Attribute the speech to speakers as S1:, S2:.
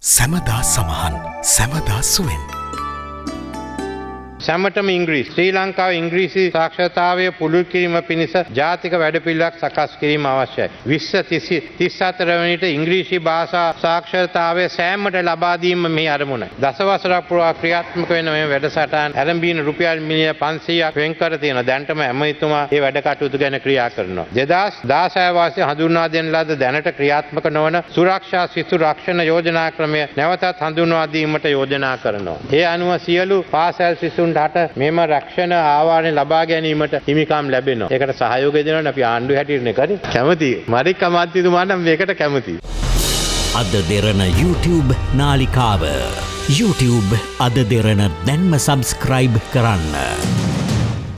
S1: සැමදා සමහන් සැමදා සුවෙන්.
S2: සැමටම ඉංග්‍රීස් ශ්‍රී ලංකාව ඉංග්‍රීසි සාක්ෂතාවය පුළුල් කිරීම පිණිස ජාතික වැඩපිල්ලක් සකස් කිරීම අවශ්‍යයි. විශ්ව තිස්සතරවනිට ඉංග්‍රීසි භාෂා සාක්ෂරතාවය සෑමට ලබාදීම මේ අරමුණ. දසවසරක් පුරා ක්‍රියාත්මක වෙන මේ වැඩසටහන් ඇරඹීන රුපියල් මිලිය පන්සීයක් වෙන්කර තියෙන දැන්ටම ඇමතුමා ඒ වැඩ කටයුතු ගැන ක්‍රියා කරනවා. දෙදස් දාසයවාසය හඳුන්වා දෙන ලද දැනට ක්‍රියාත්මක නොවන සුරක්ෂා සිසු රක්ෂණ යෝජනා ක්‍රමය නැවතත් හඳුන්වාදීමට යෝජනා කරනවා. ඒ අනුව සියලු පාසැල් සිසුන්ට හට මෙම රක්ෂණ ආවානය ලබා ගැනීමට හිමිකම් ලැබෙනවා. ඒකට සහයෝග දෙනවා අපි ආණ්ඩුව හැටියටනේ කරේ. කැමතියි. මරික් අමාත්‍යතුමා නම් මේකට කැමතියි.
S3: අද දෙරන YouTube නාලිකාව YouTube අද දෙරන දැන්ම සබස්ක්‍රයිබ් කරන්න.